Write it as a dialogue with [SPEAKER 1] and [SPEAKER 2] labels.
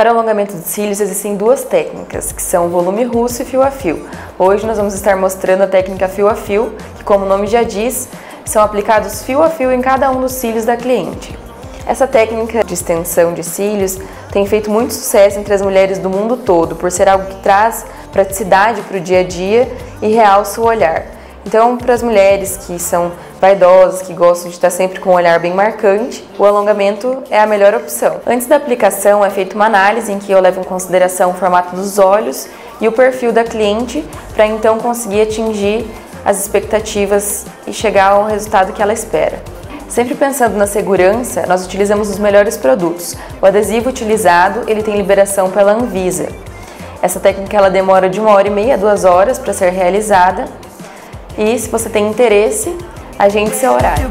[SPEAKER 1] Para alongamento de cílios existem duas técnicas, que são volume russo e fio a fio. Hoje nós vamos estar mostrando a técnica fio a fio, que como o nome já diz, são aplicados fio a fio em cada um dos cílios da cliente. Essa técnica de extensão de cílios tem feito muito sucesso entre as mulheres do mundo todo, por ser algo que traz praticidade para o dia a dia e realça o olhar. Então, para as mulheres que são vaidosas, que gostam de estar sempre com um olhar bem marcante, o alongamento é a melhor opção. Antes da aplicação, é feita uma análise em que eu levo em consideração o formato dos olhos e o perfil da cliente, para então conseguir atingir as expectativas e chegar ao resultado que ela espera. Sempre pensando na segurança, nós utilizamos os melhores produtos. O adesivo utilizado, ele tem liberação pela Anvisa. Essa técnica ela demora de uma hora e meia a duas horas para ser realizada. E se você tem interesse, agende seu horário.